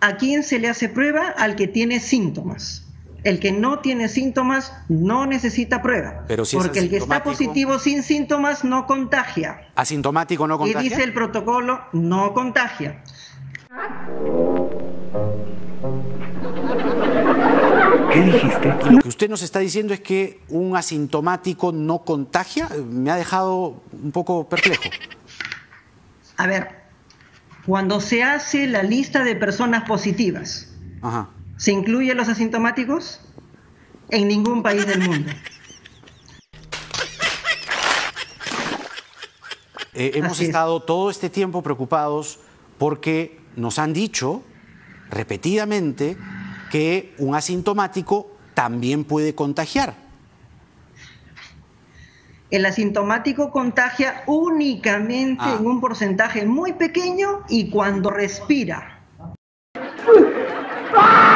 ¿A quién se le hace prueba? Al que tiene síntomas. El que no tiene síntomas no necesita prueba. Pero si porque el que está positivo sin síntomas no contagia. Asintomático no Y contagia. dice el protocolo, no contagia. ¿Qué dijiste? Y lo que usted nos está diciendo es que un asintomático no contagia. Me ha dejado un poco perplejo. A ver, cuando se hace la lista de personas positivas, Ajá. ¿se incluyen los asintomáticos? En ningún país del mundo. Eh, hemos es. estado todo este tiempo preocupados porque nos han dicho repetidamente que un asintomático también puede contagiar. El asintomático contagia únicamente ah. en un porcentaje muy pequeño y cuando respira. ¡Ah!